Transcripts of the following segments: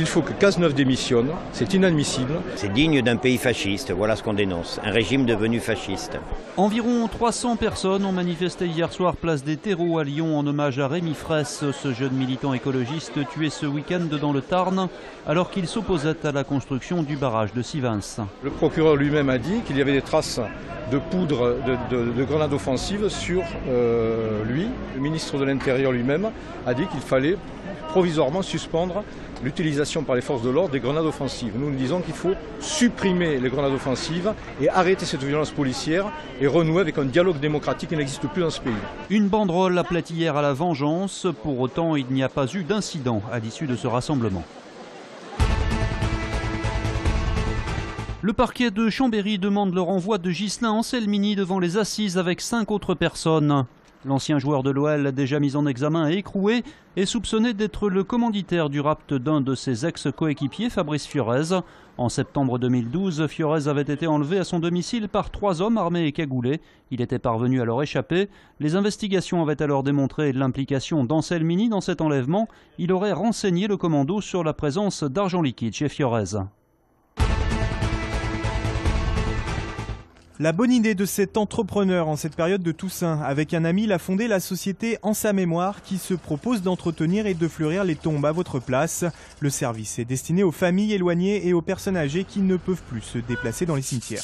il faut que Cazeneuve démissionne, c'est inadmissible. C'est digne d'un pays fasciste, voilà ce qu'on dénonce, un régime devenu fasciste. Environ 300 personnes ont manifesté hier soir place des terreaux à Lyon en hommage à Rémi Fraisse, ce jeune militant écologiste tué ce week-end dans le Tarn alors qu'il s'opposait à la construction du barrage de Sivens. Le procureur lui-même a dit qu'il y avait des traces de poudre de, grenades offensives sur euh, lui. Le ministre de l'Intérieur lui-même a dit qu'il fallait provisoirement suspendre l'utilisation par les forces de l'ordre des grenades offensives. Nous nous disons qu'il faut supprimer les grenades offensives et arrêter cette violence policière et renouer avec un dialogue démocratique qui n'existe plus dans ce pays. Une banderole appelait hier à la vengeance. Pour autant, il n'y a pas eu d'incident à l'issue de ce rassemblement. Le parquet de Chambéry demande le renvoi de Ghislain Anselmini devant les assises avec cinq autres personnes. L'ancien joueur de l'OL, déjà mis en examen et écroué, est soupçonné d'être le commanditaire du rapt d'un de ses ex-coéquipiers, Fabrice Fiorez. En septembre 2012, Fiorez avait été enlevé à son domicile par trois hommes armés et cagoulés. Il était parvenu à leur échapper. Les investigations avaient alors démontré l'implication d'Anselmini dans cet enlèvement. Il aurait renseigné le commando sur la présence d'argent liquide chez Fiorez. La bonne idée de cet entrepreneur en cette période de Toussaint, avec un ami, il a fondé la société En sa mémoire qui se propose d'entretenir et de fleurir les tombes à votre place. Le service est destiné aux familles éloignées et aux personnes âgées qui ne peuvent plus se déplacer dans les cimetières.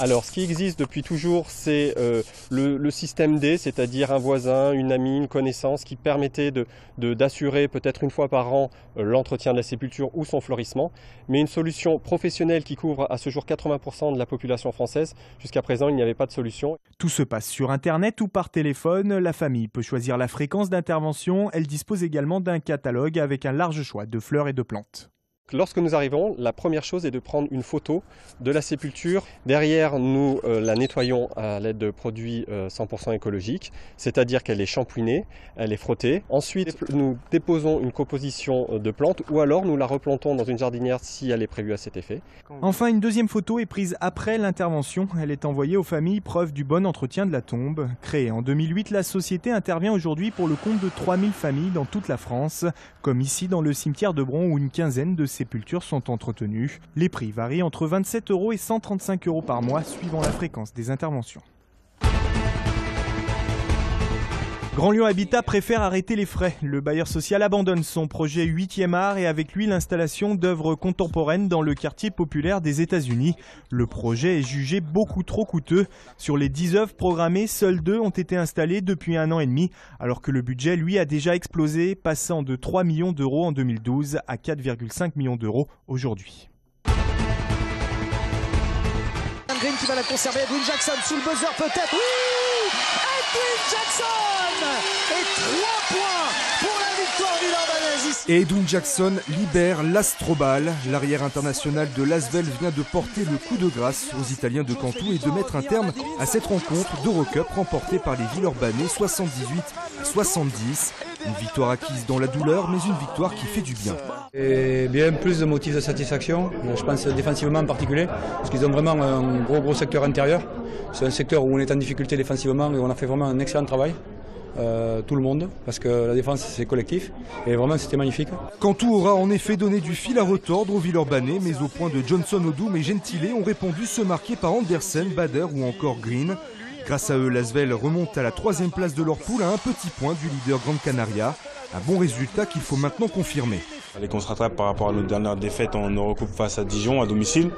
Alors, ce qui existe depuis toujours, c'est euh, le, système D, c'est-à-dire un voisin, une amie, une connaissance qui permettait d'assurer peut-être une fois par an euh, l'entretien de la sépulture ou son fleurissement. Mais une solution professionnelle qui couvre à ce jour 80% de la population française, jusqu'à présent, il n'y avait pas de solution. Tout se passe sur Internet ou par téléphone. La famille peut choisir la fréquence d'intervention. Elle dispose également d'un catalogue avec un large choix de fleurs et de plantes. Lorsque nous arrivons, la première chose est de prendre une photo de la sépulture. Derrière, nous euh, la nettoyons à l'aide de produits 100% euh, écologiques, c'est-à-dire qu'elle est shampouinée, elle est frottée. Ensuite, nous déposons une composition euh, de plantes ou alors nous la replantons dans une jardinière si elle est prévue à cet effet. Enfin, une deuxième photo est prise après l'intervention. Elle est envoyée aux familles, preuve du bon entretien de la tombe. Créée en 2008, la société intervient aujourd'hui pour le compte de 3000 familles dans toute la France, comme ici dans le cimetière de Bron où une quinzaine de sépultures sont entretenues. Les prix varient entre 27 euros et 135 euros par mois suivant la fréquence des interventions. Grand Lyon Habitat préfère arrêter les frais. Le bailleur social abandonne son projet 8e art et avec lui l'installation d'œuvres contemporaines dans le quartier populaire des États-Unis. Le projet est jugé beaucoup trop coûteux. Sur les 10 œuvres programmées, seules deux ont été installées depuis un an et demi, alors que le budget, lui, a déjà explosé, passant de 3 millions d'euros en 2012 à 4,5 millions d'euros aujourd'hui. Et 3 points pour la victoire du ici. Et Edwin Jackson libère l'Astrobal. L'arrière international de Lasvel vient de porter le coup de grâce aux Italiens de Cantou et de mettre un terme à cette rencontre d'Eurocup remportée par les Villeurbanais 78-70. Une victoire acquise dans la douleur, mais une victoire qui fait du bien. Et bien plus de motifs de satisfaction, je pense défensivement en particulier, parce qu'ils ont vraiment un gros gros secteur intérieur. C'est un secteur où on est en difficulté défensivement et on a fait vraiment un excellent travail. Euh, tout le monde, parce que la défense c'est collectif, et vraiment c'était magnifique. Cantou aura en effet donné du fil à retordre aux Villeurbanais, mais au point de Johnson Odoum et Gentile ont répondu se marquer par Andersen, Bader ou encore Green. Grâce à eux, Lasvel remonte à la troisième place de leur poule à un petit point du leader Grande Canaria. Un bon résultat qu'il faut maintenant confirmer. Allez qu'on se rattrape par rapport à notre dernière défaite en Eurocoupe face à Dijon à domicile.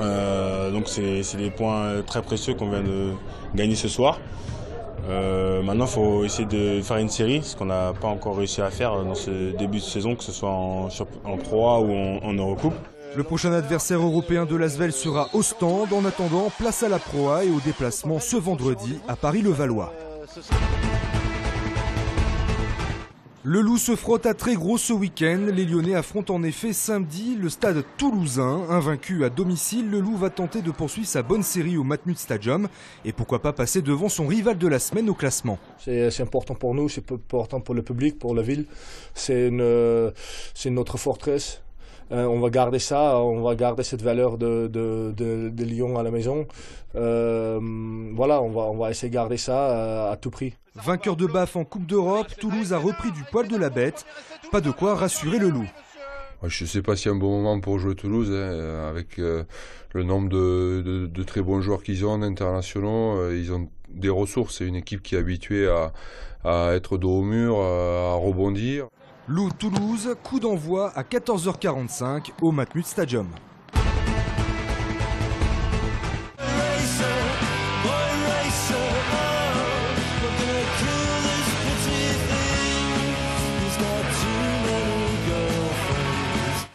Euh, donc c'est des points très précieux qu'on vient de gagner ce soir. Euh, maintenant, il faut essayer de faire une série, ce qu'on n'a pas encore réussi à faire dans ce début de saison, que ce soit en, en Pro ou en, Eurocoupe. Le prochain adversaire européen de l'Asvel sera Ostende. En attendant, place à la Proa et au déplacement ce vendredi à Paris-le-Valois. Le loup se frotte à très gros ce week-end. Les Lyonnais affrontent en effet samedi le stade toulousain. Invaincu à domicile, le loup va tenter de poursuivre sa bonne série au Matmut Stadium et pourquoi pas passer devant son rival de la semaine au classement. C'est important pour nous, c'est important pour le public, pour la ville. C'est notre forteresse. Euh, on va garder ça, on va garder cette valeur de, de, Lyon à la maison. Euh, voilà, on va, on va essayer de garder ça euh, à, tout prix. Vainqueur de BAF en Coupe d'Europe, Toulouse a repris du poil de la bête. Pas de quoi rassurer le loup. Je ne sais pas si c'est un bon moment pour jouer Toulouse, hein, avec euh, le nombre de, de, très bons joueurs qu'ils ont, internationaux. Euh, ils ont des ressources. C'est une équipe qui est habituée à, à être dos au mur, à, rebondir. Lou Toulouse, coup d'envoi à 14h45 au Matmut Stadium.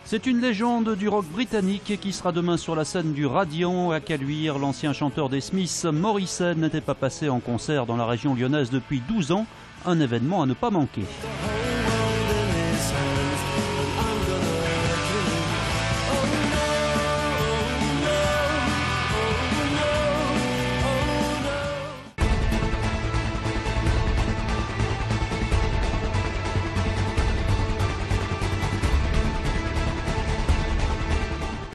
C'est une légende du rock britannique qui sera demain sur la scène du Radiant à Caluire. L'ancien chanteur des Smiths, Morrison, n'était pas passé en concert dans la région lyonnaise depuis 12 ans. Un événement à ne pas manquer.